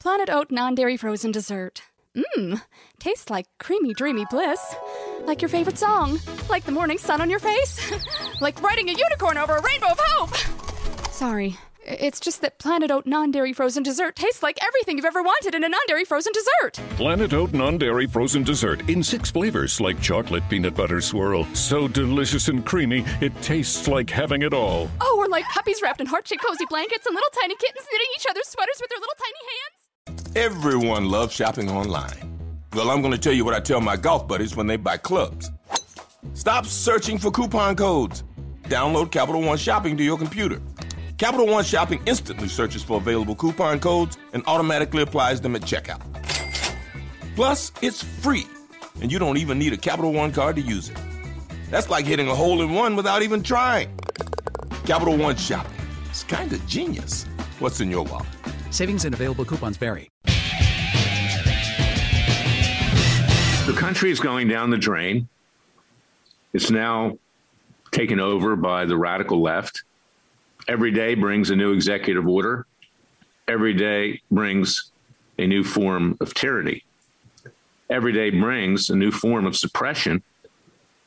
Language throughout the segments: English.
Planet Oat non dairy frozen dessert. Mmm, tastes like creamy, dreamy bliss. Like your favorite song. Like the morning sun on your face. like riding a unicorn over a rainbow of hope. Sorry, it's just that Planet Oat non dairy frozen dessert tastes like everything you've ever wanted in a non dairy frozen dessert. Planet Oat non dairy frozen dessert in six flavors like chocolate peanut butter swirl. So delicious and creamy, it tastes like having it all. Oh, or like puppies wrapped in heart shaped cozy blankets and little tiny kittens knitting each other's sweaters with their little tiny hands. Everyone loves shopping online. Well, I'm going to tell you what I tell my golf buddies when they buy clubs. Stop searching for coupon codes. Download Capital One Shopping to your computer. Capital One Shopping instantly searches for available coupon codes and automatically applies them at checkout. Plus, it's free, and you don't even need a Capital One card to use it. That's like hitting a hole in one without even trying. Capital One Shopping. It's kind of genius. What's in your wallet? Savings and available coupons vary. The country is going down the drain. It's now taken over by the radical left every day brings a new executive order. Every day brings a new form of tyranny. Every day brings a new form of suppression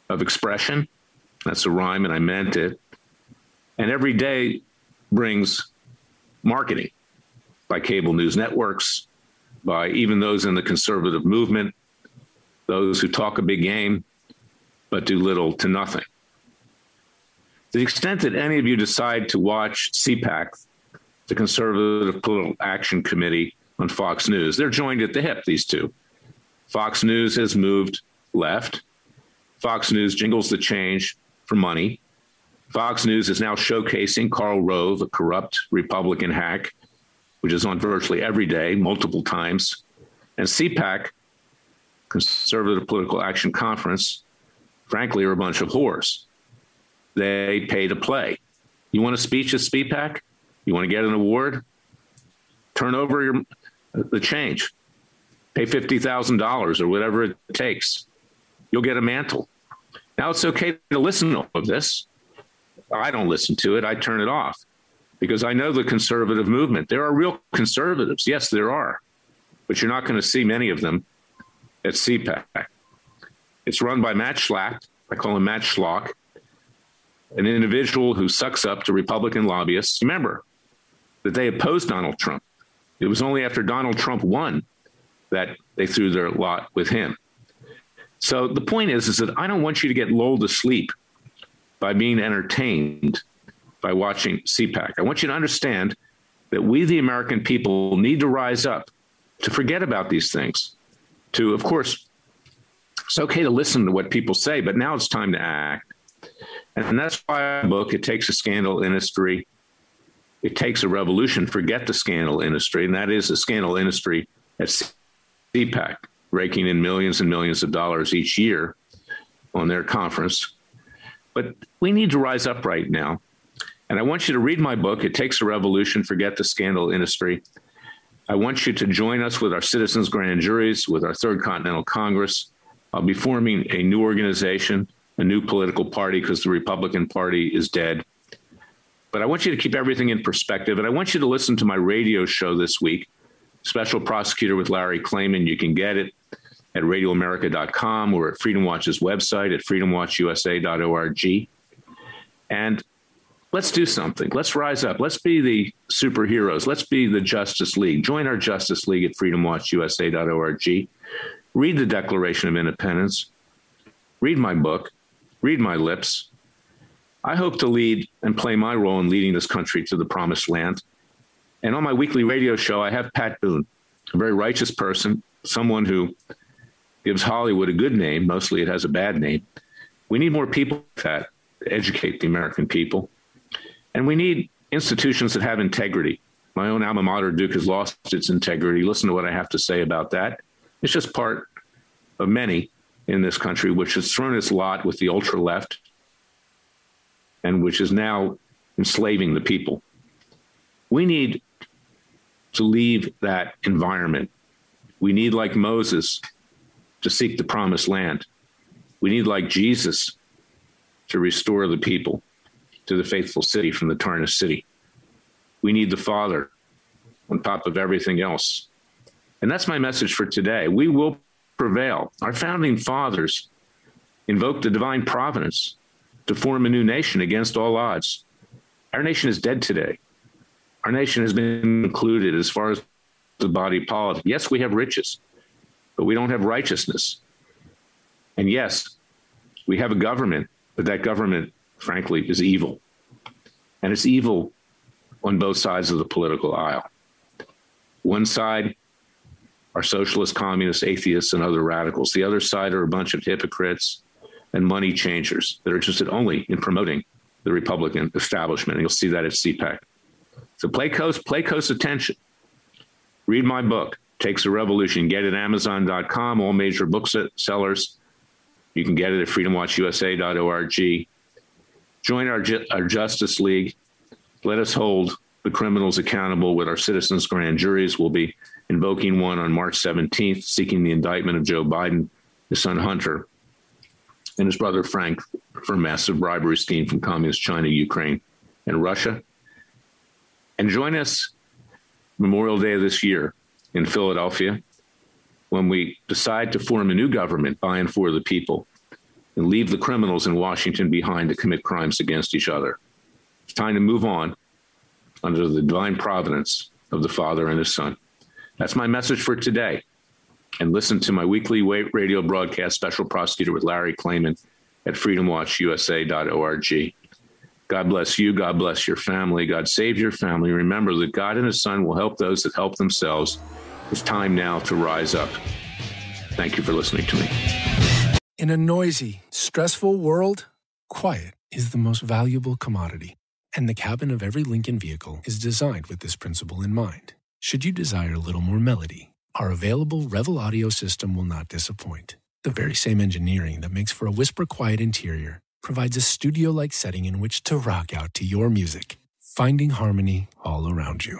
of expression. That's a rhyme, and I meant it. And every day brings marketing by cable news networks, by even those in the conservative movement, those who talk a big game but do little to nothing. To the extent that any of you decide to watch CPAC, the Conservative Political Action Committee on Fox News, they're joined at the hip, these two. Fox News has moved left. Fox News jingles the change for money. Fox News is now showcasing Karl Rove, a corrupt Republican hack, which is on virtually every day, multiple times. And CPAC, Conservative Political Action Conference, frankly, are a bunch of whores they pay to play. You want a speech at CPAC? You want to get an award? Turn over your the change. Pay fifty thousand dollars or whatever it takes. You'll get a mantle. Now it's okay to listen to all of this. I don't listen to it. I turn it off because I know the conservative movement. There are real conservatives. Yes, there are, but you're not going to see many of them at CPAC. It's run by Matt Schlapp. I call him Matt Schlock an individual who sucks up to Republican lobbyists. Remember that they opposed Donald Trump. It was only after Donald Trump won that they threw their lot with him. So the point is, is that I don't want you to get lulled to sleep by being entertained by watching CPAC. I want you to understand that we, the American people, need to rise up to forget about these things. To, of course, it's okay to listen to what people say, but now it's time to act. And that's why my book, It Takes a Scandal Industry, It Takes a Revolution, Forget the Scandal Industry. And that is the scandal industry at CPAC, raking in millions and millions of dollars each year on their conference. But we need to rise up right now. And I want you to read my book, It Takes a Revolution, Forget the Scandal Industry. I want you to join us with our citizens' grand juries, with our Third Continental Congress. I'll be forming a new organization a new political party because the Republican Party is dead. But I want you to keep everything in perspective. And I want you to listen to my radio show this week, Special Prosecutor with Larry Klayman. You can get it at radioamerica.com or at Freedom Watch's website at freedomwatchusa.org. And let's do something. Let's rise up. Let's be the superheroes. Let's be the Justice League. Join our Justice League at freedomwatchusa.org. Read the Declaration of Independence. Read my book read my lips. I hope to lead and play my role in leading this country to the promised land. And on my weekly radio show, I have Pat Boone, a very righteous person, someone who gives Hollywood a good name. Mostly it has a bad name. We need more people like that to educate the American people. And we need institutions that have integrity. My own alma mater, Duke, has lost its integrity. Listen to what I have to say about that. It's just part of many in this country, which has thrown its lot with the ultra left and which is now enslaving the people. We need to leave that environment. We need, like Moses, to seek the promised land. We need, like Jesus, to restore the people to the faithful city from the tarnished city. We need the Father on top of everything else And that's my message for today. We will prevail. Our founding fathers invoked the divine providence to form a new nation against all odds. Our nation is dead today. Our nation has been included as far as the body politic. Yes, we have riches, but we don't have righteousness. And yes, we have a government, but that government, frankly, is evil. And it's evil on both sides of the political aisle. One side are socialists, communists, atheists, and other radicals. The other side are a bunch of hypocrites and money changers that are interested only in promoting the Republican establishment. And you'll see that at CPAC. So play close, play close attention. Read my book, Takes a Revolution. Get it at Amazon.com, all major booksellers. You can get it at freedomwatchusa.org. Join our, our Justice League. Let us hold the criminals accountable with our citizens' grand juries. We'll be invoking one on March 17th, seeking the indictment of Joe Biden, his son Hunter, and his brother Frank for massive bribery scheme from communist China, Ukraine, and Russia. And join us Memorial Day of this year in Philadelphia when we decide to form a new government by and for the people and leave the criminals in Washington behind to commit crimes against each other. It's time to move on under the divine providence of the Father and His Son. That's my message for today. And listen to my weekly radio broadcast, Special Prosecutor with Larry Klayman at freedomwatchusa.org. God bless you. God bless your family. God save your family. Remember that God and His Son will help those that help themselves. It's time now to rise up. Thank you for listening to me. In a noisy, stressful world, quiet is the most valuable commodity. And the cabin of every Lincoln vehicle is designed with this principle in mind. Should you desire a little more melody, our available Revel audio system will not disappoint. The very same engineering that makes for a whisper quiet interior provides a studio like setting in which to rock out to your music, finding harmony all around you.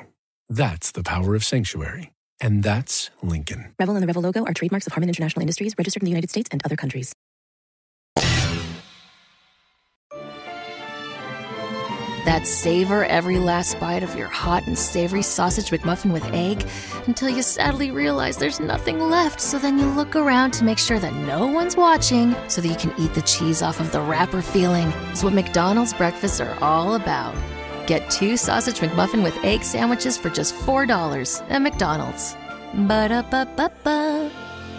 That's the power of Sanctuary. And that's Lincoln. Revel and the Revel logo are trademarks of Harman International Industries, registered in the United States and other countries. That savor every last bite of your hot and savory sausage McMuffin with egg until you sadly realize there's nothing left. So then you look around to make sure that no one's watching so that you can eat the cheese off of the wrapper feeling. It's what McDonald's breakfasts are all about. Get two sausage McMuffin with egg sandwiches for just $4 at McDonald's. Ba-da-ba-ba-ba.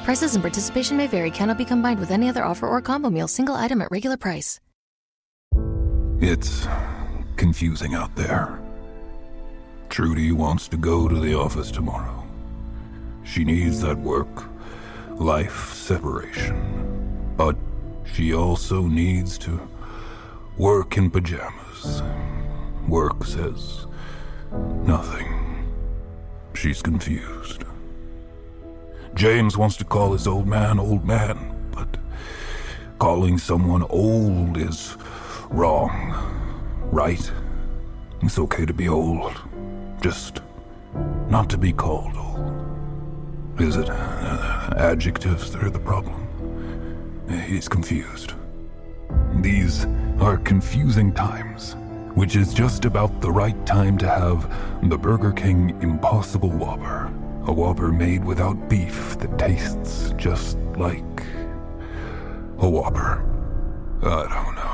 Prices and participation may vary, cannot be combined with any other offer or combo meal, single item at regular price. It's confusing out there. Trudy wants to go to the office tomorrow. She needs that work life separation. But she also needs to work in pajamas. Work says nothing. She's confused. James wants to call his old man old man, but calling someone old is wrong right? It's okay to be old. Just not to be called old. Is it? Uh, adjectives that are the problem. He's confused. These are confusing times, which is just about the right time to have the Burger King Impossible Whopper. A Whopper made without beef that tastes just like a Whopper. I don't know.